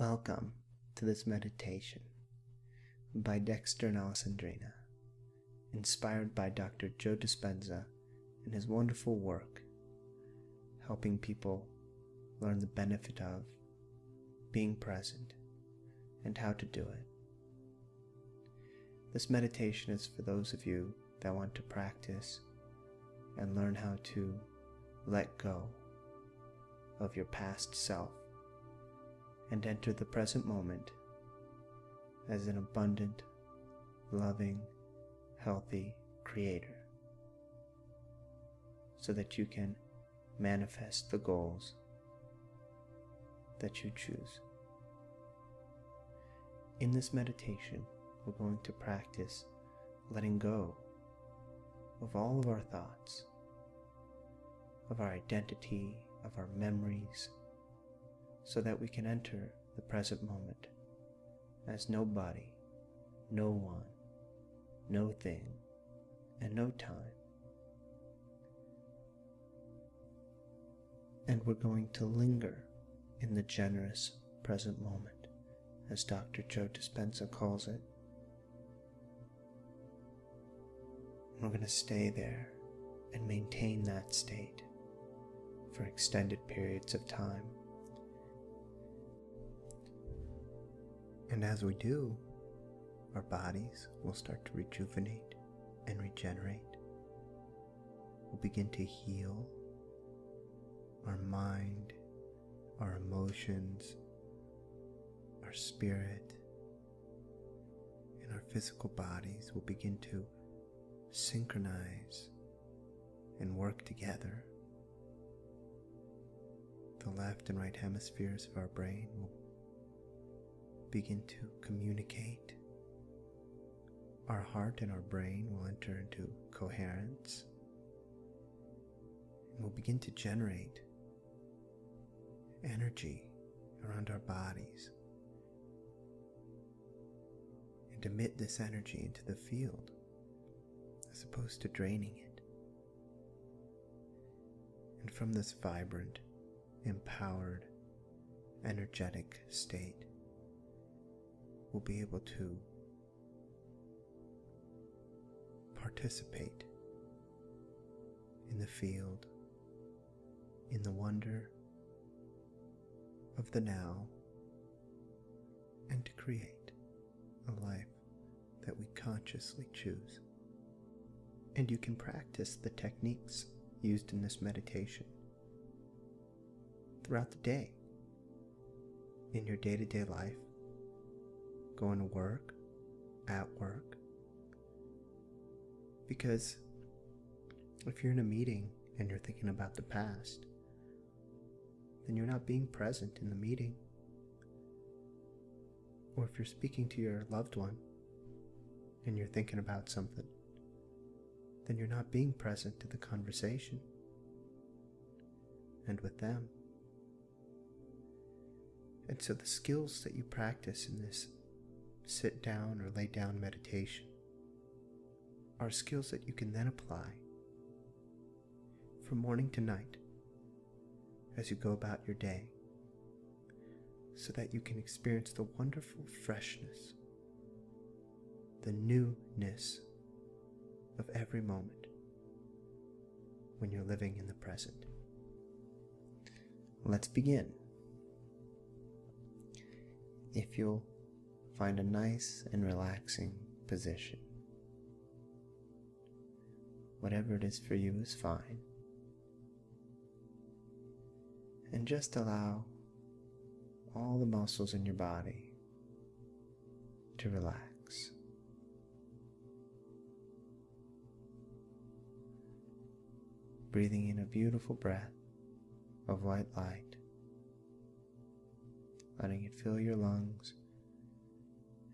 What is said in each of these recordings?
Welcome to this meditation by Dexter and Alessandrina, inspired by Dr. Joe Dispenza and his wonderful work helping people learn the benefit of being present and how to do it. This meditation is for those of you that want to practice and learn how to let go of your past self and enter the present moment as an abundant, loving, healthy creator so that you can manifest the goals that you choose. In this meditation, we're going to practice letting go of all of our thoughts, of our identity, of our memories, so that we can enter the present moment as nobody, no one, no thing, and no time. And we're going to linger in the generous present moment, as Dr. Joe Dispenza calls it. We're going to stay there and maintain that state for extended periods of time. And as we do, our bodies will start to rejuvenate and regenerate. We'll begin to heal. Our mind, our emotions, our spirit, and our physical bodies will begin to synchronize and work together. The left and right hemispheres of our brain will begin to communicate. Our heart and our brain will enter into coherence and will begin to generate energy around our bodies and emit this energy into the field as opposed to draining it. And from this vibrant, empowered, energetic state, will be able to participate in the field, in the wonder of the now, and to create a life that we consciously choose. And you can practice the techniques used in this meditation throughout the day, in your day to day life, going to work, at work. Because if you're in a meeting and you're thinking about the past, then you're not being present in the meeting. Or if you're speaking to your loved one and you're thinking about something, then you're not being present to the conversation and with them. And so the skills that you practice in this sit down or lay down meditation are skills that you can then apply from morning to night as you go about your day so that you can experience the wonderful freshness, the newness of every moment when you're living in the present. Let's begin. If you'll find a nice and relaxing position. Whatever it is for you is fine. And just allow all the muscles in your body to relax. Breathing in a beautiful breath of white light, letting it fill your lungs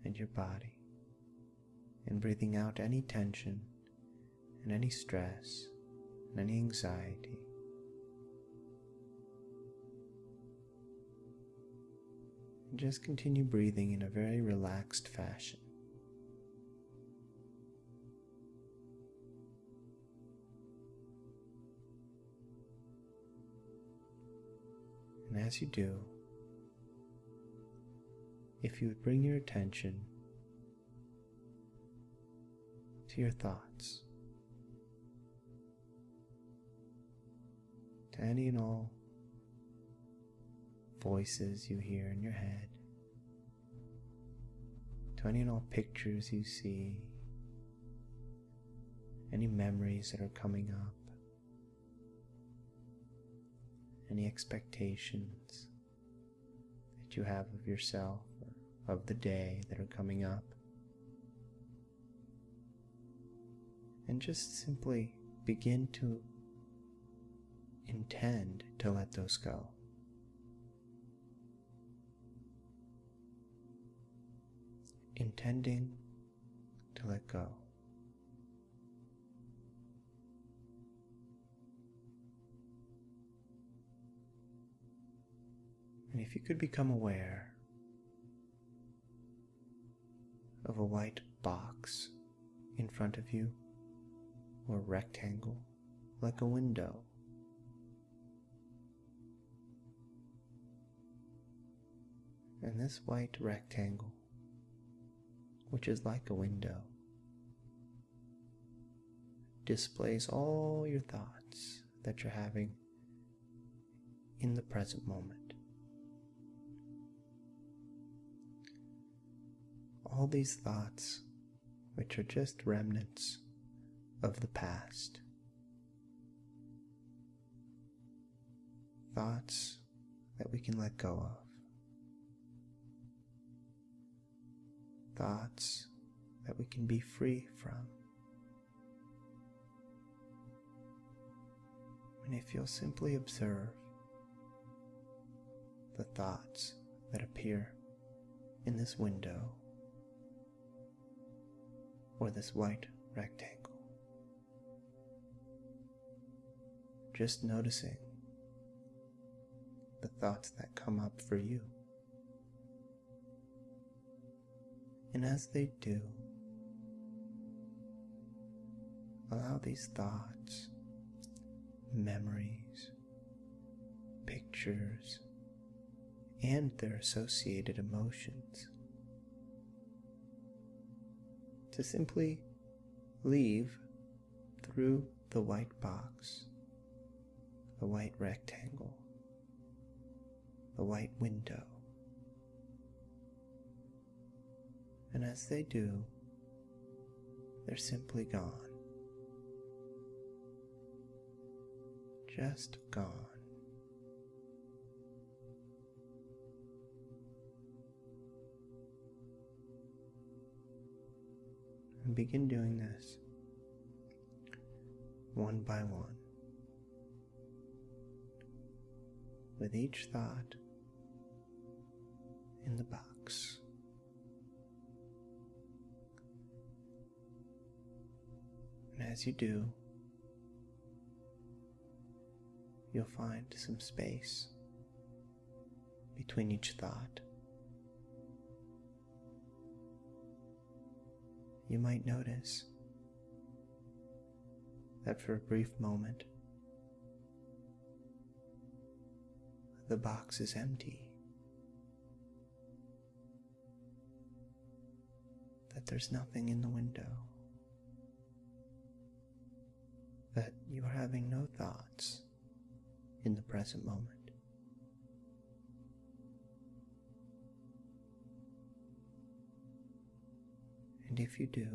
and your body, and breathing out any tension and any stress and any anxiety. And just continue breathing in a very relaxed fashion. And as you do, if you would bring your attention to your thoughts, to any and all voices you hear in your head, to any and all pictures you see, any memories that are coming up, any expectations that you have of yourself of the day that are coming up. And just simply begin to intend to let those go. Intending to let go. And if you could become aware of a white box in front of you or rectangle like a window. And this white rectangle, which is like a window, displays all your thoughts that you're having in the present moment. All these thoughts, which are just remnants of the past. Thoughts that we can let go of. Thoughts that we can be free from. And if you'll simply observe the thoughts that appear in this window or this white rectangle. Just noticing the thoughts that come up for you. And as they do, allow these thoughts, memories, pictures, and their associated emotions to simply leave through the white box, the white rectangle, the white window. And as they do, they're simply gone. Just gone. And begin doing this one by one. With each thought in the box. And as you do, you'll find some space between each thought. You might notice that for a brief moment, the box is empty. That there's nothing in the window. That you are having no thoughts in the present moment. And if you do,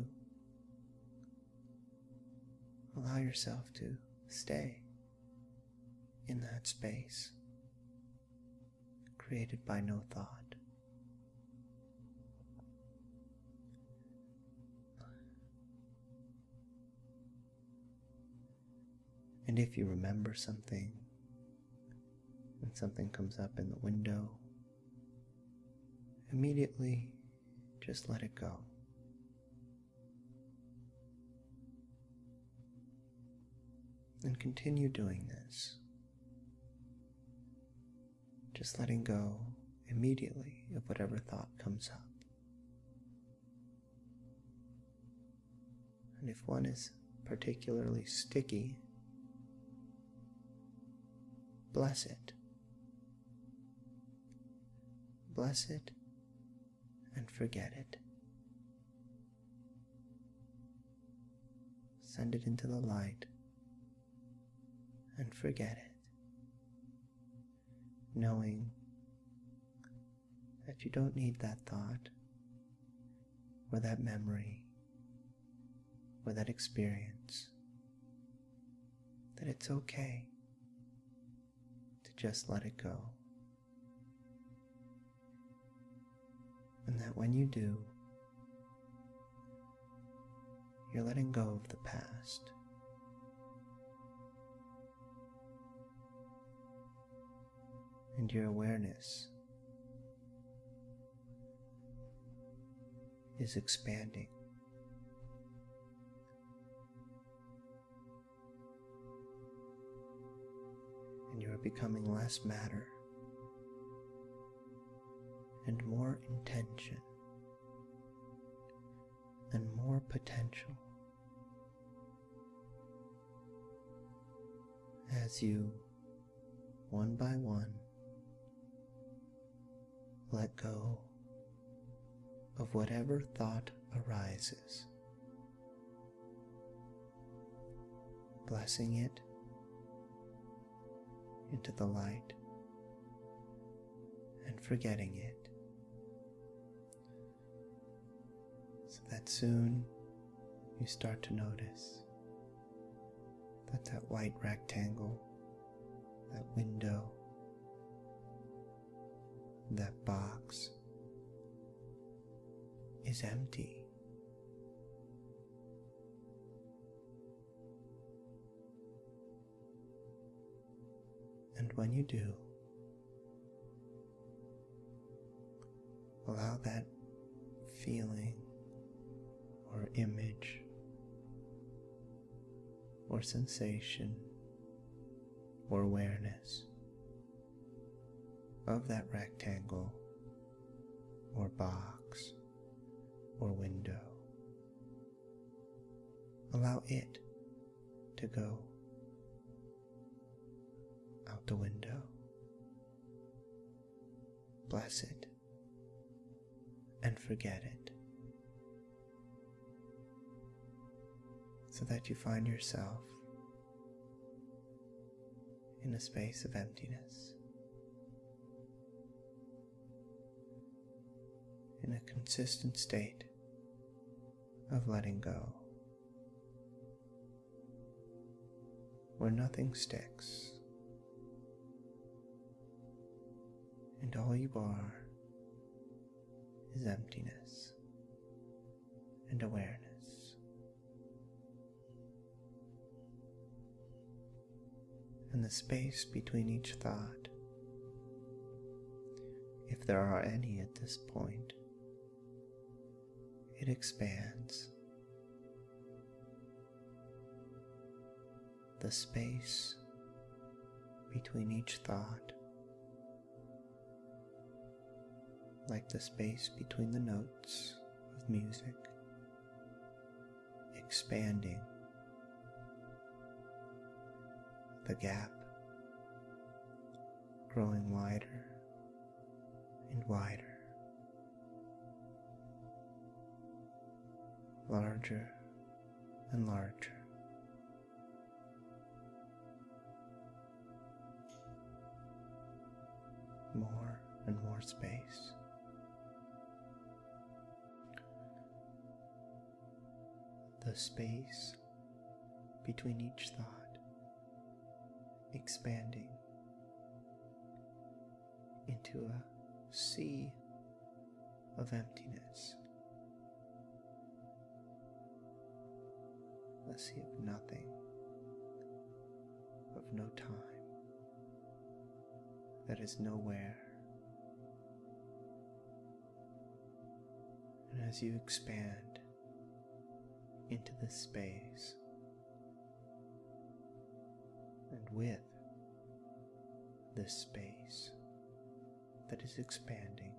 allow yourself to stay in that space created by no thought. And if you remember something and something comes up in the window, immediately just let it go. And continue doing this. Just letting go immediately of whatever thought comes up. And if one is particularly sticky, bless it. Bless it and forget it. Send it into the light and forget it, knowing that you don't need that thought or that memory or that experience, that it's okay to just let it go. And that when you do, you're letting go of the past. And your awareness is expanding. And you are becoming less matter and more intention and more potential as you, one by one, let go of whatever thought arises, blessing it into the light and forgetting it, so that soon you start to notice that that white rectangle, that window, that box is empty. And when you do, allow that feeling or image or sensation or awareness of that rectangle or box or window. Allow it to go out the window. Bless it and forget it so that you find yourself in a space of emptiness. A consistent state of letting go, where nothing sticks, and all you are is emptiness and awareness. And the space between each thought, if there are any at this point, it expands. The space between each thought, like the space between the notes of music, expanding the gap growing wider and wider. Larger and larger. More and more space. The space between each thought expanding into a sea of emptiness. Sea of nothing, of no time, that is nowhere. And as you expand into this space, and with this space that is expanding,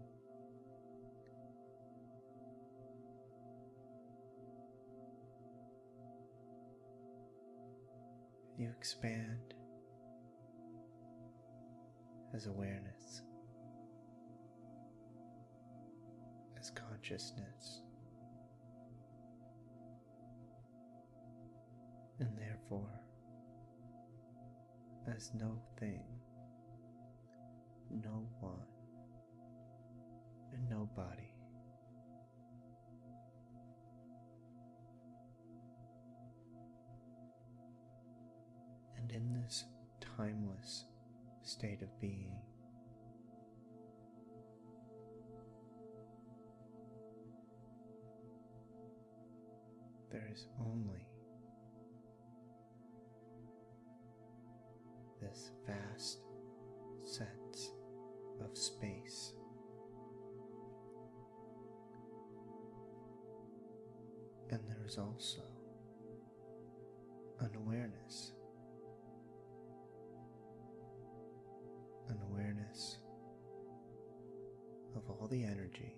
you expand as awareness, as consciousness. And therefore, as no thing, no one, and nobody. In this timeless state of being, there is only this vast sense of space. And there is also an awareness, awareness of all the energy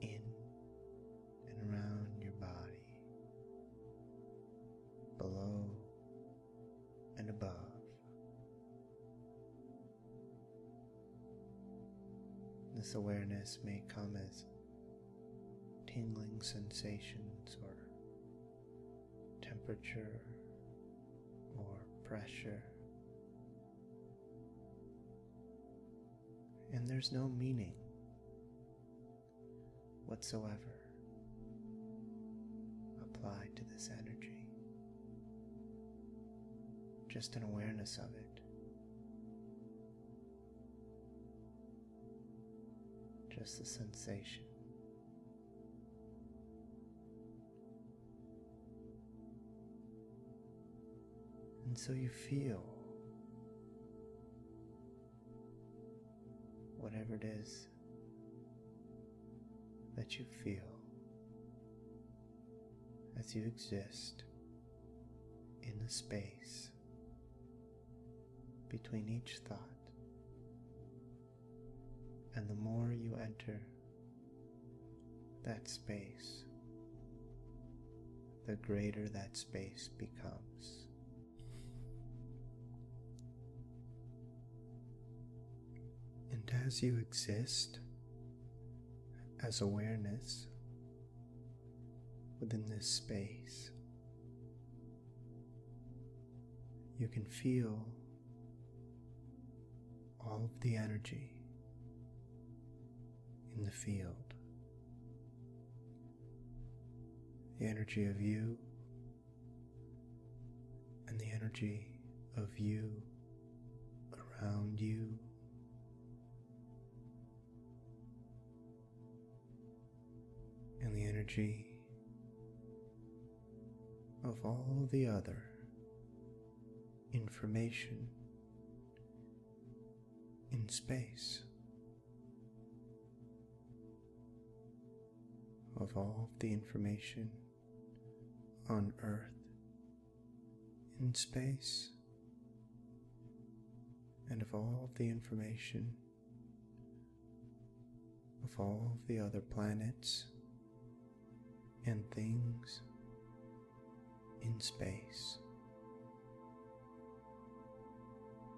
in and around your body, below and above. This awareness may come as tingling sensations or temperature or pressure. And there's no meaning whatsoever applied to this energy. Just an awareness of it. Just the sensation. And so you feel whatever it is that you feel as you exist in the space between each thought. And the more you enter that space, the greater that space becomes. As you exist as awareness within this space, you can feel all of the energy in the field. The energy of you and the energy of you around you. Energy of all the other information in space. Of all the information on Earth in space, and of all the information of all the other planets and things in space,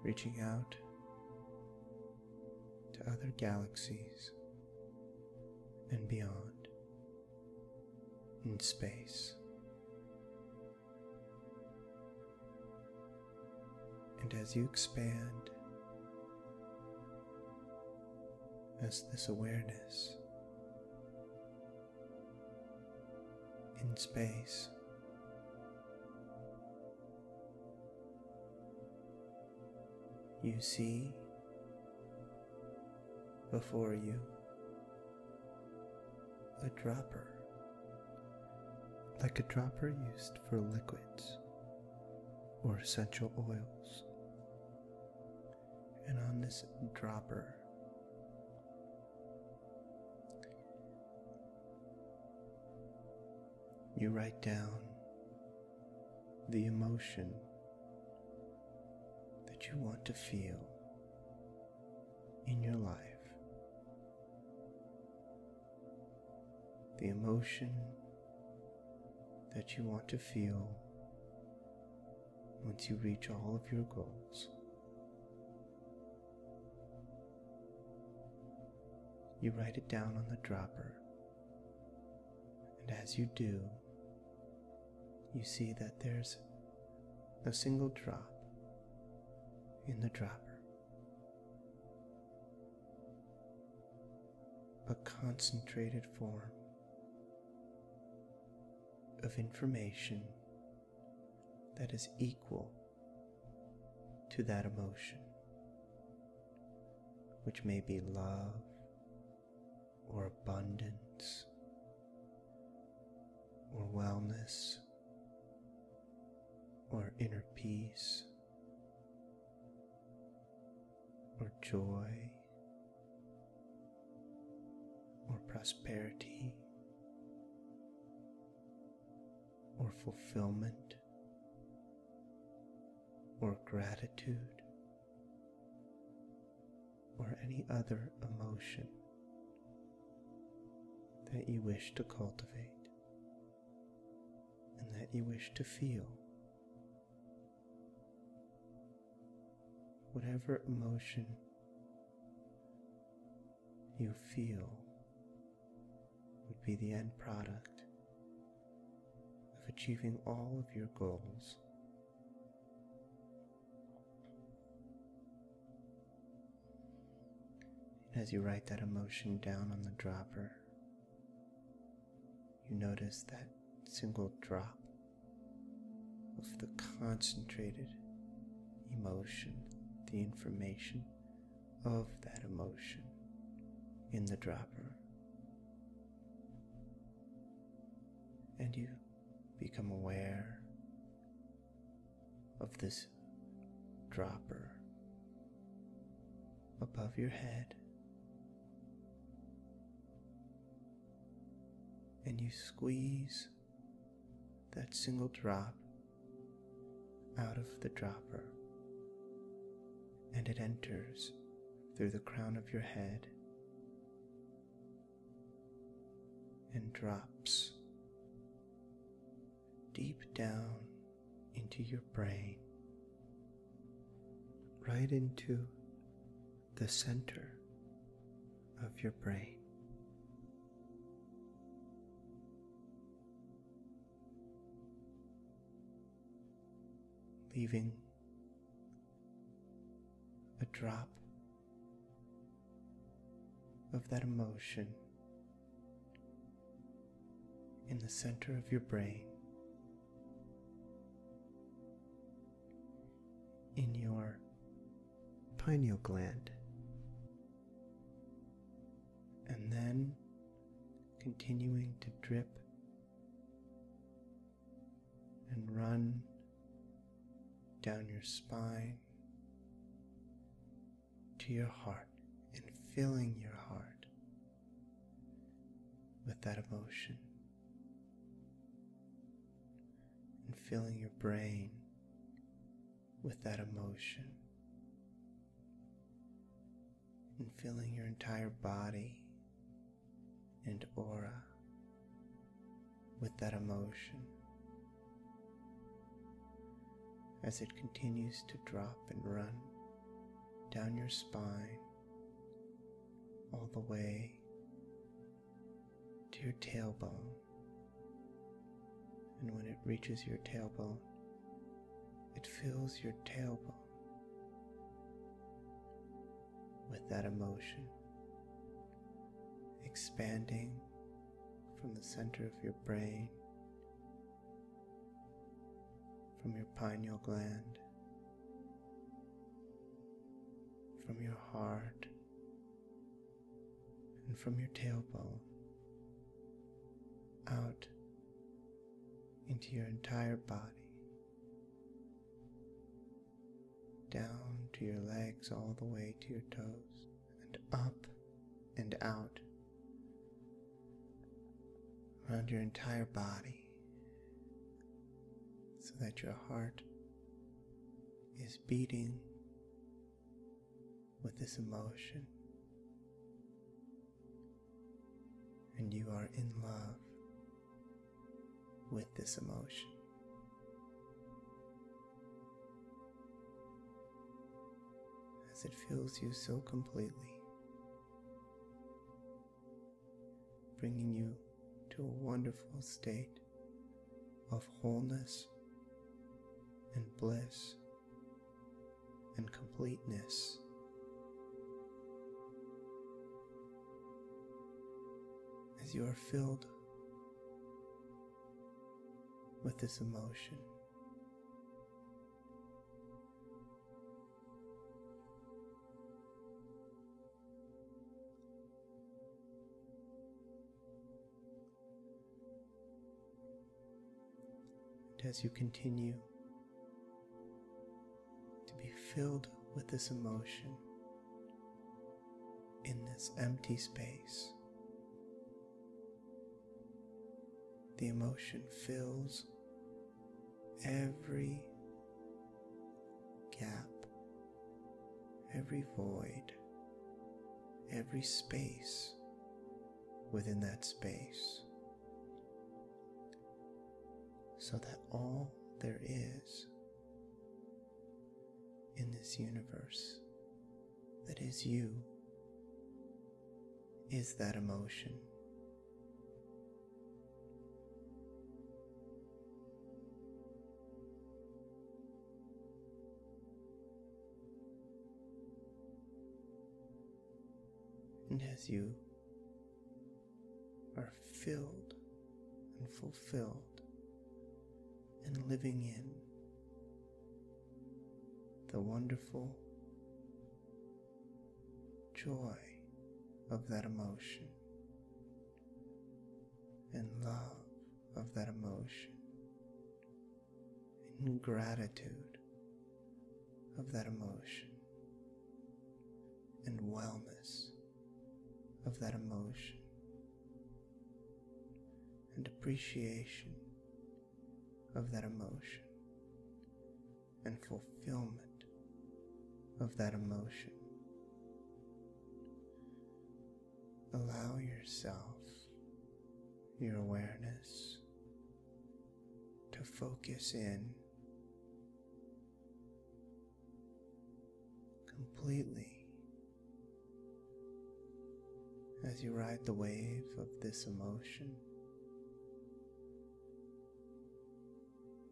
reaching out to other galaxies and beyond in space. And as you expand, as this awareness in space you see before you a dropper, like a dropper used for liquids or essential oils. And on this dropper, you write down the emotion that you want to feel in your life. The emotion that you want to feel once you reach all of your goals. you write it down on the dropper. And as you do, you see that there's a single drop in the dropper. A concentrated form of information that is equal to that emotion, which may be love or abundance or wellness or inner peace or joy or prosperity or fulfillment or gratitude or any other emotion that you wish to cultivate and that you wish to feel. Whatever emotion you feel would be the end product of achieving all of your goals. And as you write that emotion down on the dropper, you notice that single drop of the concentrated emotion, the information of that emotion in the dropper. And you become aware of this dropper above your head. And you squeeze that single drop out of the dropper, and it enters through the crown of your head and drops deep down into your brain, right into the center of your brain. Leaving drop of that emotion in the center of your brain in your pineal gland. And then continuing to drip and run down your spine to your heart and filling your heart with that emotion. And filling your brain with that emotion. And filling your entire body and aura with that emotion. As it continues to drop and run down your spine all the way to your tailbone. And when it reaches your tailbone, it fills your tailbone with that emotion, expanding from the center of your brain, from your pineal gland, from your heart, and from your tailbone out into your entire body. down to your legs all the way to your toes, and up and out around your entire body so that your heart is beating with this emotion and you are in love with this emotion. as it fills you so completely. bringing you to a wonderful state of wholeness and bliss and completeness. You are filled with this emotion. as you continue to be filled with this emotion in this empty space. The emotion fills every gap, every void, every space within that space so that all there is in this universe that is you is that emotion. And as you are filled and fulfilled and living in the wonderful joy of that emotion and love of that emotion and gratitude of that emotion and wellness of that emotion and appreciation of that emotion and fulfillment of that emotion. Allow yourself, your awareness, to focus in completely as you ride the wave of this emotion.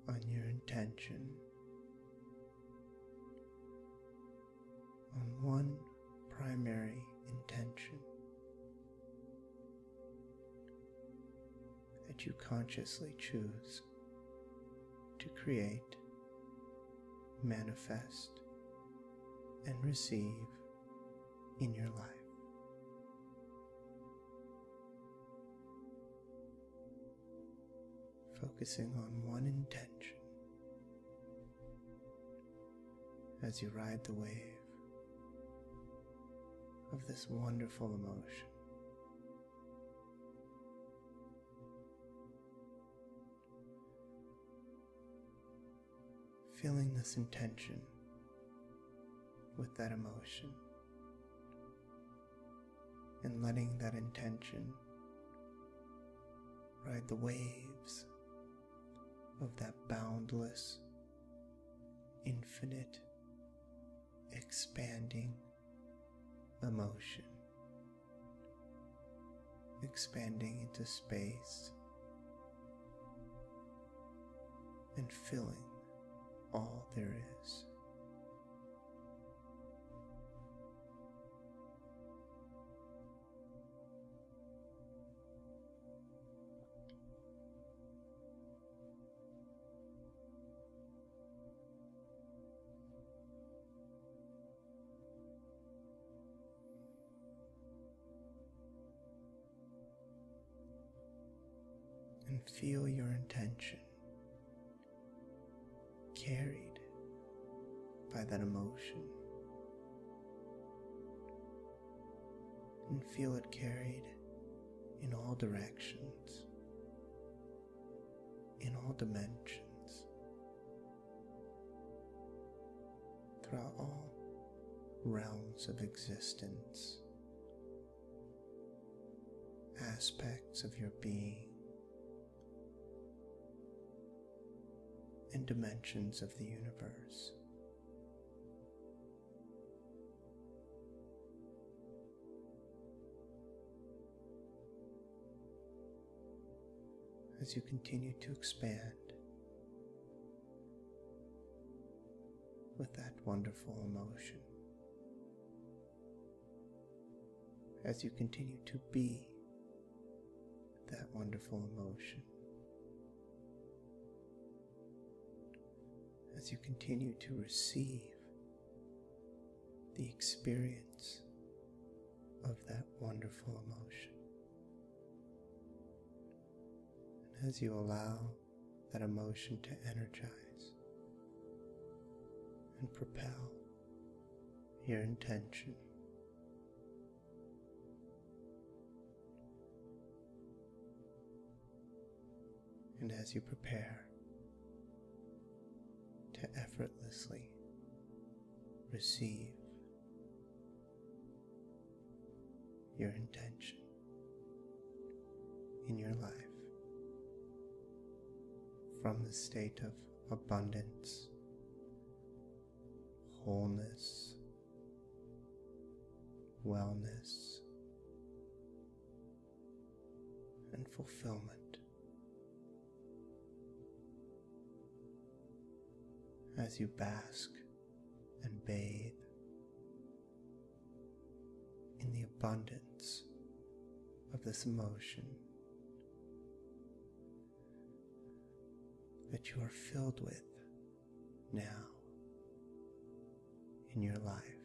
on your intention, on one primary intention that you consciously choose to create, manifest, and receive in your life. Focusing on one intention as you ride the wave of this wonderful emotion. Feeling this intention with that emotion and letting that intention ride the waves of that boundless, infinite, expanding emotion, expanding into space and filling all there is. Feel your intention carried by that emotion and feel it carried in all directions, in all dimensions, throughout all realms of existence, aspects of your being. And dimensions of the universe. as you continue to expand with that wonderful emotion. As you continue to be that wonderful emotion. As you continue to receive the experience of that wonderful emotion. And as you allow that emotion to energize and propel your intention. And as you prepare to effortlessly receive your intention in your life from the state of abundance, wholeness, wellness, and fulfillment. As you bask and bathe in the abundance of this emotion that you are filled with now in your life.